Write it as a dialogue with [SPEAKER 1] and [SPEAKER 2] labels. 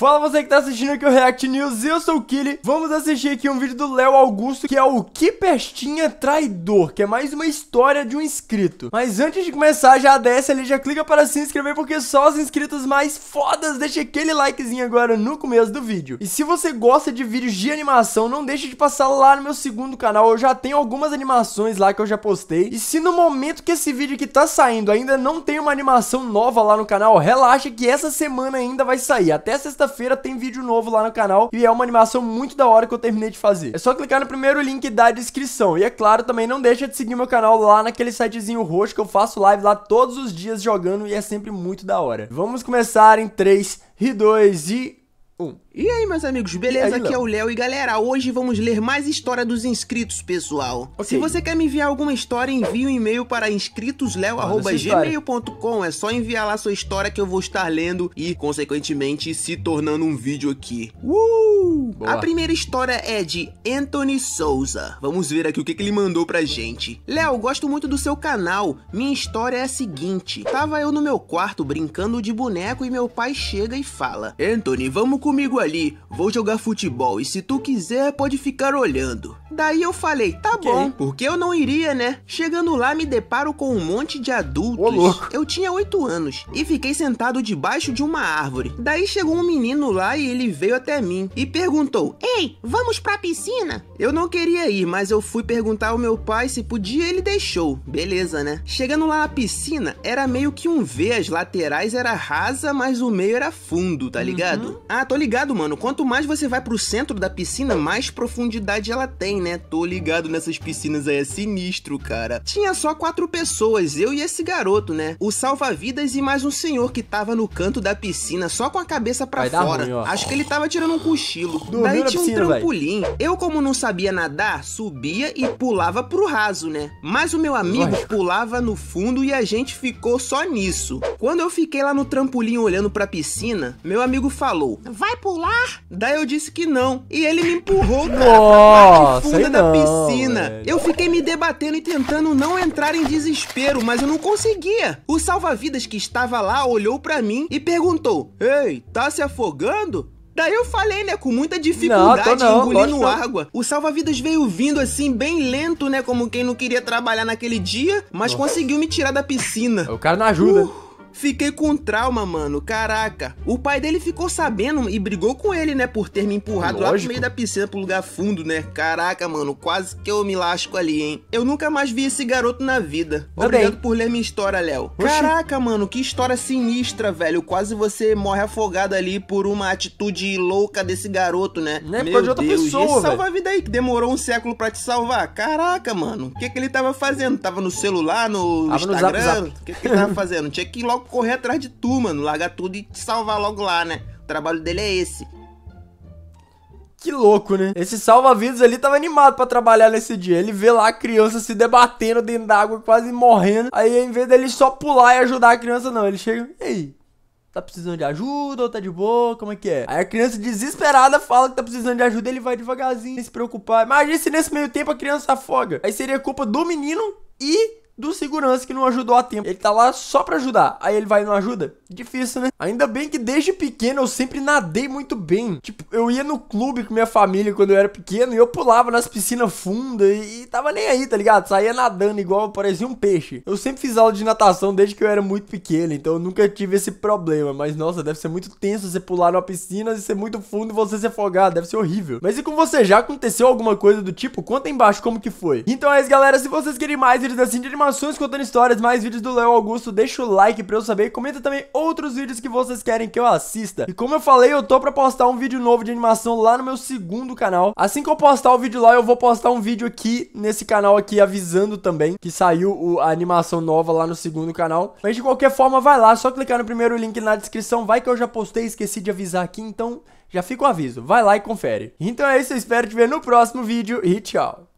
[SPEAKER 1] Fala você que tá assistindo aqui o React News, eu sou o Killy Vamos assistir aqui um vídeo do Léo Augusto Que é o Que Pestinha Traidor Que é mais uma história de um inscrito. Mas antes de começar, já desce ali, já clica para se inscrever Porque só os inscritos mais fodas. Deixa aquele likezinho agora no começo do vídeo. E se você gosta de vídeos de animação Não deixe de passar lá no meu segundo canal. Eu já tenho algumas animações lá que eu já postei. E se no momento que esse vídeo aqui tá saindo Ainda não tem uma animação nova lá no canal Relaxa que essa semana ainda vai sair. Até sexta feira tem vídeo novo lá no canal e é uma animação muito da hora que eu terminei de fazer. É só clicar no primeiro link da descrição. E é claro, também não deixa de seguir meu canal lá naquele sitezinho roxo que eu faço live lá todos os dias jogando e é sempre muito da hora. Vamos começar em 3, e 2 e 1.
[SPEAKER 2] E aí, meus amigos, beleza?
[SPEAKER 1] Aí,
[SPEAKER 2] Aqui é o Léo e galera, hoje vamos ler mais história dos inscritos, pessoal.
[SPEAKER 1] Ok.
[SPEAKER 2] Se você quer me enviar alguma história, envie um e-mail para inscritosleo@gmail.com. É só enviar lá sua história que eu vou estar lendo e, consequentemente, se tornando um vídeo aqui. Uh!
[SPEAKER 1] Boa.
[SPEAKER 2] A primeira história é de Anthony Souza. Vamos ver aqui o que, que ele mandou pra gente. Léo, gosto muito do seu canal. Minha história é a seguinte: tava eu no meu quarto brincando de boneco e meu pai chega e fala: Anthony, vamos comigo ali, vou jogar futebol e se tu quiser pode ficar olhando. Daí eu falei, tá
[SPEAKER 1] Ok.
[SPEAKER 2] bom, porque eu não iria, né? Chegando lá me deparo com um monte de adultos.
[SPEAKER 1] Ô, louco.
[SPEAKER 2] Eu tinha 8 anos e fiquei sentado debaixo de uma árvore. Daí chegou um menino lá e ele veio até mim e perguntou: Ei, vamos pra piscina? Eu não queria ir, mas eu fui perguntar ao meu pai se podia ele deixou. Beleza, né? Chegando lá na piscina, era meio que um V, as laterais era rasa, mas o meio era fundo, tá ligado? Ah, tô ligado, mano. Quanto mais você vai pro centro da piscina, mais profundidade ela tem, né? Tô ligado nessas piscinas aí, é sinistro, cara. Tinha só quatro pessoas, eu e esse garoto, né? O salva-vidas e mais um senhor que tava no canto da piscina, só com a cabeça pra
[SPEAKER 1] Vai
[SPEAKER 2] fora.
[SPEAKER 1] ruim.
[SPEAKER 2] Acho que ele tava tirando um cochilo.
[SPEAKER 1] Dormiu
[SPEAKER 2] Daí tinha um
[SPEAKER 1] piscina, véi.
[SPEAKER 2] trampolim. Eu, como não sabia nadar, subia e pulava pro raso, né? Mas o meu amigo
[SPEAKER 1] Lógico.
[SPEAKER 2] pulava no fundo e a gente ficou só nisso. Quando eu fiquei lá no trampolim olhando pra piscina, meu amigo falou: Vai pular? Daí eu disse que não. E ele me empurrou, cara, pra
[SPEAKER 1] Nossa,
[SPEAKER 2] parte funda
[SPEAKER 1] aí
[SPEAKER 2] da
[SPEAKER 1] não,
[SPEAKER 2] piscina.
[SPEAKER 1] velho.
[SPEAKER 2] Eu fiquei me debatendo e tentando não entrar em desespero, mas eu não conseguia. O salva-vidas que estava lá olhou pra mim e perguntou: Ei, tá se afogando? Daí eu falei, né, com muita dificuldade,
[SPEAKER 1] Não, não,
[SPEAKER 2] engolindo
[SPEAKER 1] não.
[SPEAKER 2] água. O salva-vidas veio vindo assim, bem lento, né, como quem não queria trabalhar naquele dia, mas conseguiu me tirar da piscina.
[SPEAKER 1] O cara não ajuda.
[SPEAKER 2] Uh, Fiquei com trauma, mano. Caraca. O pai dele ficou sabendo e brigou com ele, né? Por ter me empurrado lá pro
[SPEAKER 1] Lógico.
[SPEAKER 2] meio da piscina pro lugar fundo, né? Caraca, mano. Quase que eu me lasco ali, hein? Eu nunca mais vi esse garoto na vida.
[SPEAKER 1] Tá
[SPEAKER 2] Obrigado por ler minha história, Léo. Caraca, mano. Que história sinistra, velho. Quase você morre afogado ali por uma atitude louca desse garoto, né?
[SPEAKER 1] Não é por
[SPEAKER 2] Meu
[SPEAKER 1] causa de outra
[SPEAKER 2] Deus.
[SPEAKER 1] pessoa,
[SPEAKER 2] esse
[SPEAKER 1] velho.
[SPEAKER 2] salva-vida aí que demorou um século pra te salvar. Caraca, mano. O que que ele tava fazendo? Tava no celular, no
[SPEAKER 1] Tava no
[SPEAKER 2] Instagram? O que, que ele tava fazendo? Tinha que ir logo correr atrás de tu, mano. Largar tudo e te salvar logo lá, né? O trabalho dele é esse.
[SPEAKER 1] Que louco, né? Esse salva-vidas ali tava animado pra trabalhar nesse dia. Ele vê lá a criança se debatendo dentro d'água, quase morrendo. Aí, em vez dele só pular e ajudar a criança, não. Ele chega, ei, tá precisando de ajuda ou tá de boa? Como é que é? Aí a criança desesperada fala que tá precisando de ajuda. Ele vai devagarzinho, se preocupar. Imagina se nesse meio tempo a criança afoga. Aí seria culpa do menino e do segurança que não ajudou a tempo. Ele tá lá só pra ajudar. Aí ele vai e não ajuda? Difícil, né? Ainda bem que desde pequeno eu sempre nadei muito bem. Tipo, eu ia no clube com minha família quando eu era pequeno e eu pulava nas piscinas fundas e, e tava nem aí, tá ligado? Saía nadando igual, parecia um peixe. Eu sempre fiz aula de natação desde que eu era muito pequeno, então eu nunca tive esse problema. Mas nossa, deve ser muito tenso você pular numa piscina e ser muito fundo e você se afogar. Deve ser horrível. Mas e com você? Já aconteceu alguma coisa do tipo? Conta aí embaixo como que foi. Então é isso, galera. Se vocês querem mais vídeos assim de animações contando histórias, mais vídeos do Léo Augusto, deixa o like pra eu saber. E comenta também outros vídeos que vocês querem que eu assista. E como eu falei, eu tô pra postar um vídeo novo de animação lá no meu segundo canal. Assim que eu postar o vídeo lá, eu vou postar um vídeo aqui nesse canal aqui avisando também que saiu o- a animação nova lá no segundo canal. Mas de qualquer forma, vai lá, só clicar no primeiro link na descrição. Vai que eu já postei, esqueci de avisar aqui, então já fica o aviso. Vai lá e confere. Então é isso, eu espero te ver no próximo vídeo e tchau.